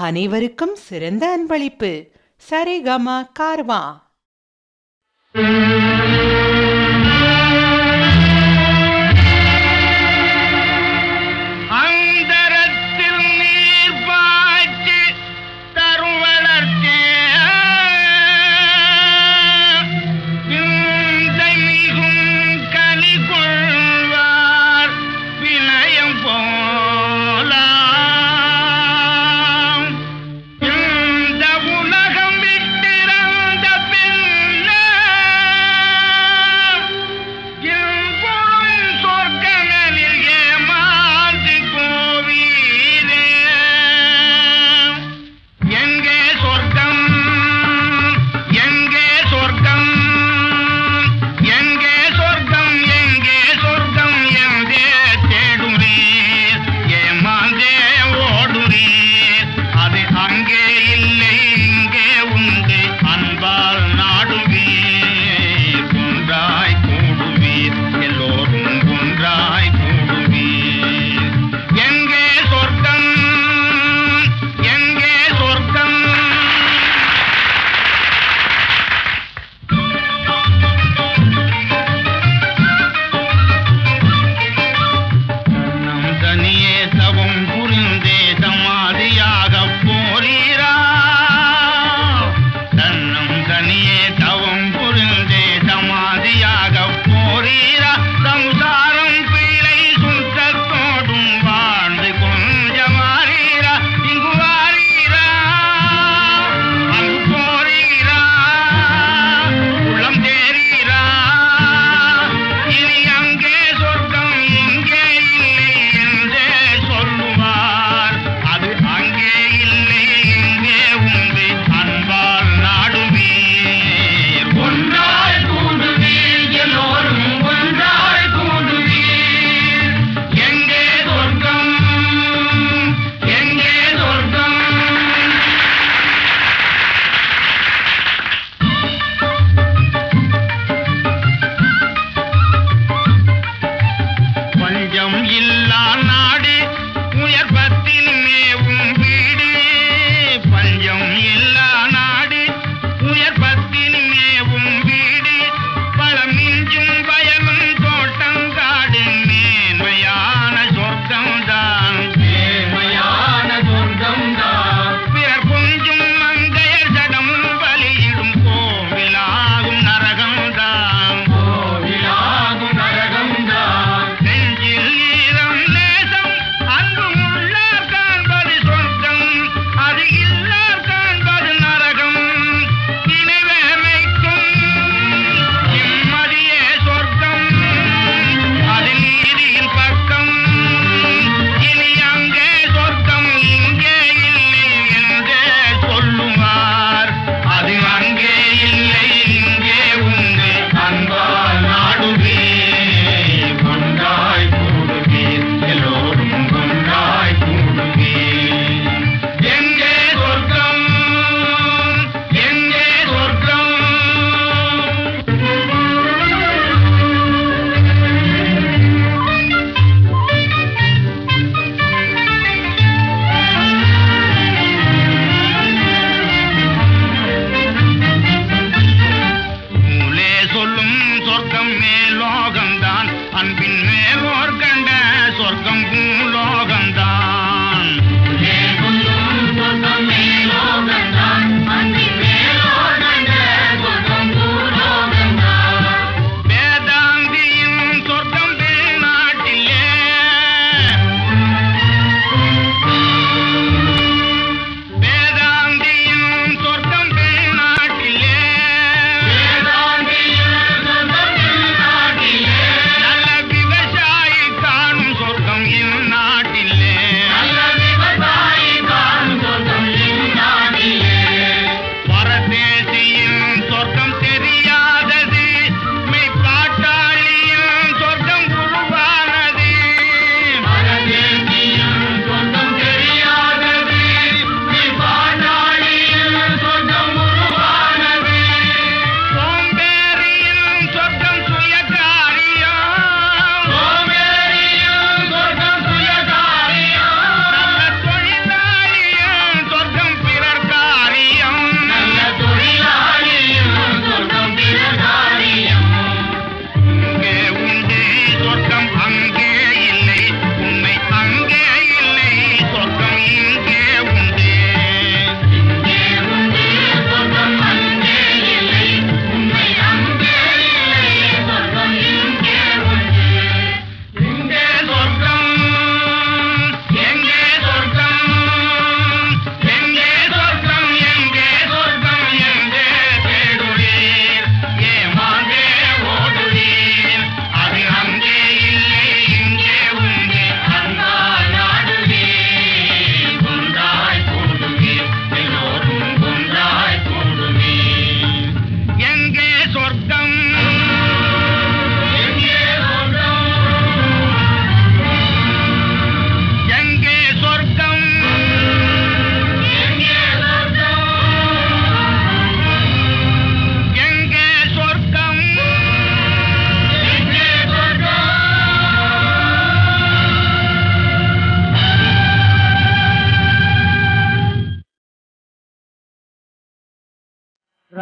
அனைவருக்கும் சிறந்த அன்பளிப்பு. சரிகமா கார்வா. அந்தரத்தில்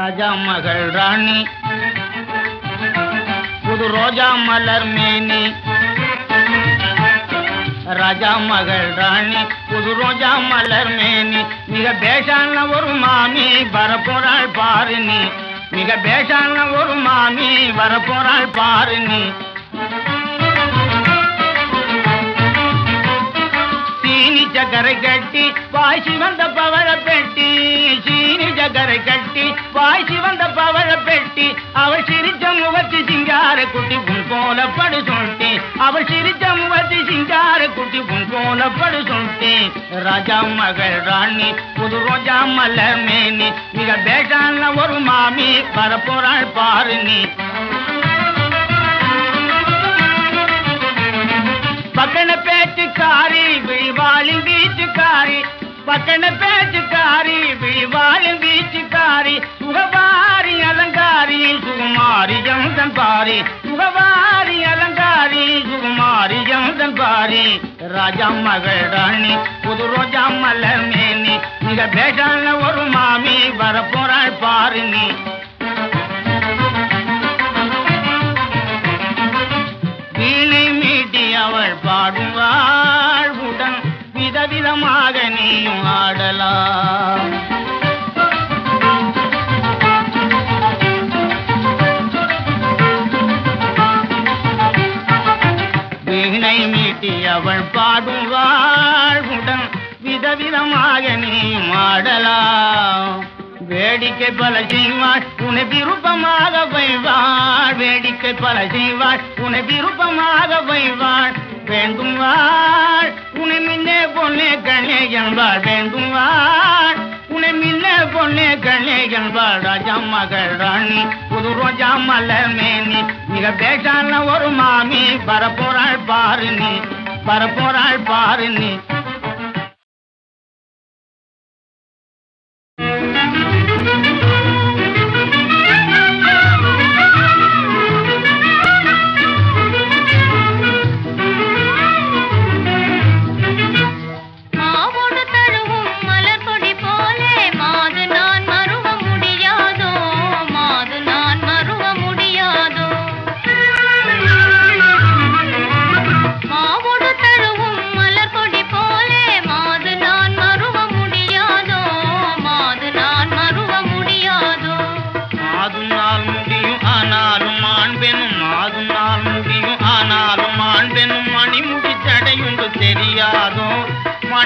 ராஜா மகள் ராணி. புது ரோஜா மலர் மேனி. ராஜா மகள் ராணி புது ரோஜா மலர் மேனி. மிக பேஷான ஒரு மாமி வரப்போறாள் பாரு நீ மிக பேஷான ஒரு மாமி வரப்போறாள் பாரு நீ சீனி சக்கரை கட்டி பாய்ச்சி வந்த பவழ பெட்டி சீனி சக்கரை கட்டி பாய்ச்சி வந்த பவழ பெட்டி. அவள் சிரிச்ச முகத்து சிங்கார குட்டி உன் போல படு சொல்லிட்டி அவள் சிரிச்ச முகத்து சிங்கார குட்டி உன் போல படு சொல்லிட்டி ராஜா மகள் ராணி புது ரோஜா மலர் மேனி. மிக பேட்டான ஒரு மாமி வரப்போறாள் பாரு நீ பக்கன பேச்சுக்காரி விழிவாளின் வீச்சுக்காரி. பக்கன பேச்சுக்காரி விழிவாளின் வீச்சுக்காரி. சுகவாரி அலங்காரி சுகுமாரி ஜம்தன் பாரி. சுகவாரி அலங்காரி சுகுமாரி ஜம்தன் பாரி. ராஜா மகள் ராணி புது ரோஜா மலர் மேனி. மிக பேசான ஒரு மாமி வரப்போறாள் பாரு நீ அவள் பாடும் வாழ்வுடன் விதவிதமாக நீயும் ஆடலாம். வீணை மீட்டி அவள் பாடும் வாழ்வுடன் விதவிதமாக நீயும் ஆடலாம். வேடிக்கை பல செய்வாள் உன்னை விருப்பமாக வைவாள் வேடிக்கை பல செய்வாள் உன்னை விருப்பமாக வைவாள் வேண்டும் வாழ் உன்னை முன்னே பொண்ணே கண்ணே என்பாள் வேண்டும் வாழ் உன்னை முன்னே பொண்ணே கண்ணே என்பாள் ராஜா மகள் ராணி புது ரோஜா மலர் மேனி மிக பேசான ஒரு மாமி. பரப்போறாள் பாரு நீ பரப்போறாள் பாரு நீ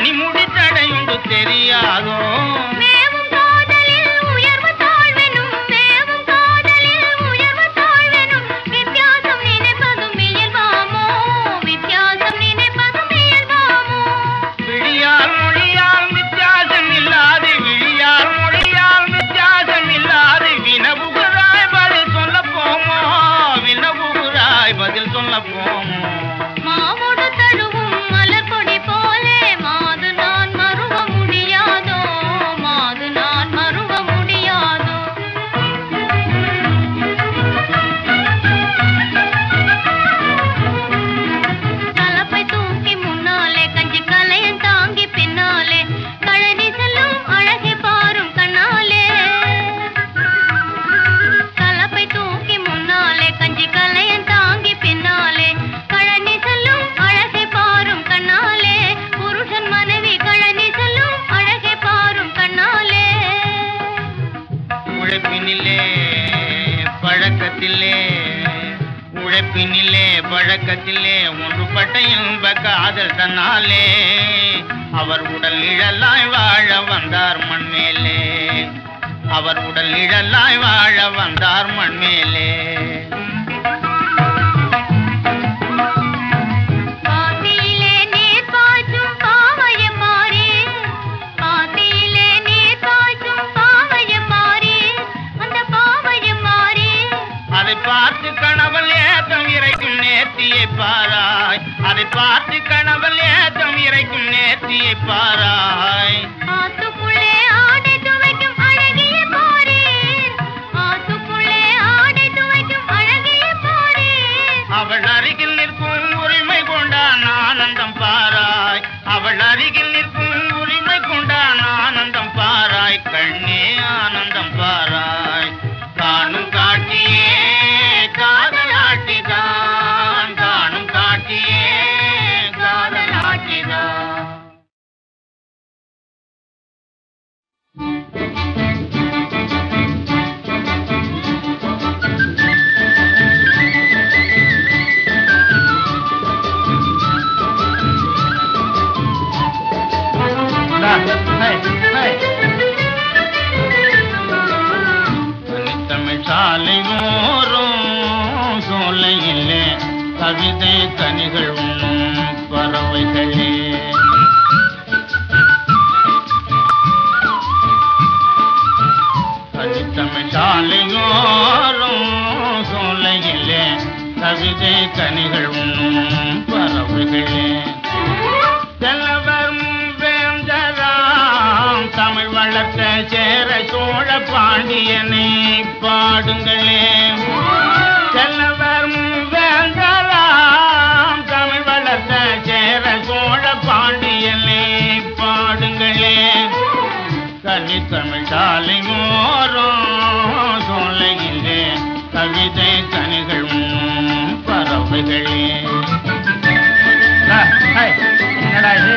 மணிமுடி முடிச்சடையுண்டு தெரியாதோ? உழைப்பினிலே பழக்கத்திலே ஒன்றுபட்ட இன்ப காதல் தன்னாலே அவர் உடல் நிழலாய் வாழ வந்தார் மண்மேலே. அவர் உடல் நிழலாய் வாழ வந்தார் மண்மேலே. கொண்டான் ஆனந்தம் வளர்த்த சேர சோழ பாண்டியனை பாடுங்களே. செல்லவர் வேந்தராம் தமிழ் வளர்த்த சேர சோழ பாண்டியனை பாடுங்களே. கவி தமிழ் சாலை மோரும் சோலையிலே கவிதை கனிகள் பறவைகளே என்னடா இது?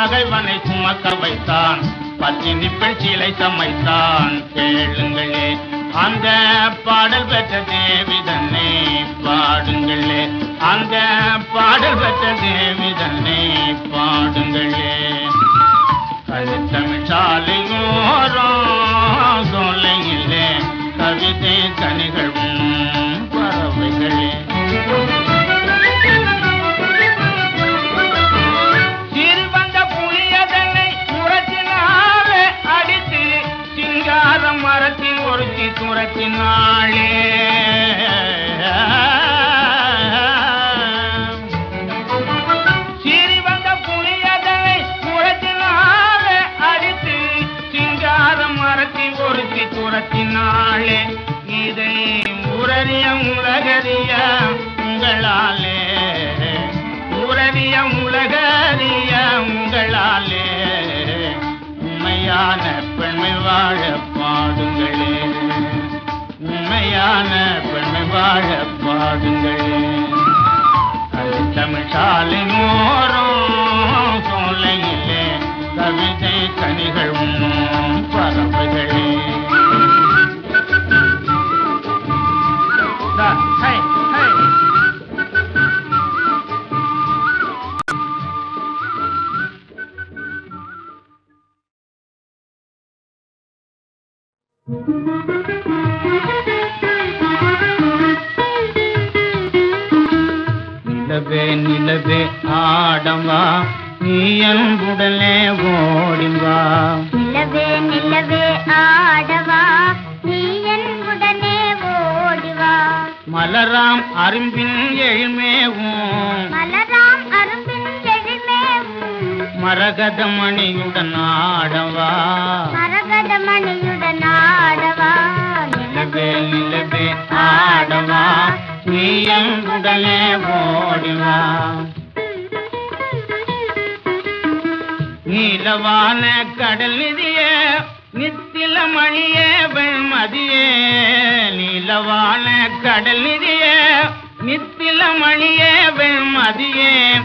பகைவனை சுமக்க வைத்தான். பத்தினி பெண் சிலை சமைத்தான். கேளுங்களே அந்த பாடல் பெற்ற தேவிதன்னே பாடுங்களே. அந்த பாடல் பெற்ற தேவிதன்னே பாடுங்களே. கலித்தமிழ் சாலையோரம் சோலையிலே கவிதை கனிகள் ஒருத்தி துரத்தினாளே இதை உரறிய உலகறிய உங்களாலே. உறவிய உலகறிய உங்களாலே. உண்மையான பெண்மை வாழ பாடுங்கள். உண்மையான பெண்மை வாழ பாடுங்கள். அது தமிழ் சாலை மோரும் சோலையிலே கவிதை கனிகள் உண்ணும் பறவைகளே. டா, ஹை, நிலவே நிலவே ஆடவா நீ அன்புடனே ஓடிவா நிலவே நிலவே ஆடவா நீ ஓடிவா மலராம் அரும்பின் எழுமேவும் மலராம் அரும்பின் எழில்மேவும் மரகத மணியுடன் ஆடவா மரகத மணியுடன் ஆடவா நிலவே நிலவே நீ அன்புடனே ஓடிவா. நீலவான கடல் நிதியே நித்தில மணியே வெண்மதியே. நீலவான கடல் நிதியே நித்தில மணியே வெண்மதியே.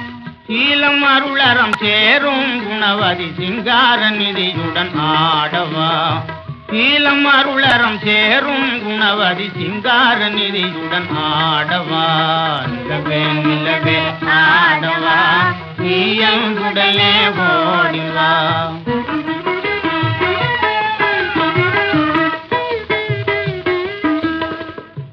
சீலம் அருளறம் சேரும் குணவதி சிங்கார நிதியுடன் ஆடவா. சீலம் அருளறம் சேரும் குணவதி சிங்கார நிதியுடன் ஆடவா. நிலவே நிலவே ஆடவா. நீ ஓடிவா.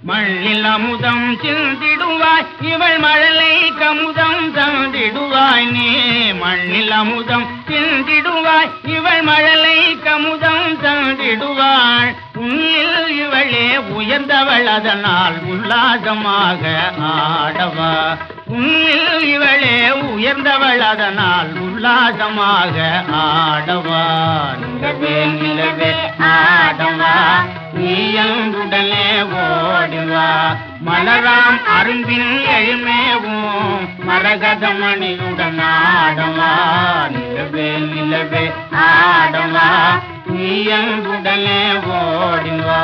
மண்ணில் அமுதம் சிந்திடுவாய் இவள் மழலை கமுதம் தந்திடுவாய். நீ மண்ணில் அமுதம் சிந்திடுவாய் இவள் மழலை கமுதம் தந்திடுவாள் உன்னில் இவளே உயர்ந்தவள் அதனால் உல்லாசமாக ஆடவா. உன்னில் இவளே உயர்ந்தவள் அதனால் உல்லாசமாக ஆடவா. நிலவே நிலவே ஆடவா. நீ அங்குடனே ஓடிவா. மலராம் அரும்பின் எழுமேவும் மரகத மணியுடன் ஆடவா நிலவே நிலவே ஆடவா நீ அங்குடனே ஓடிவா.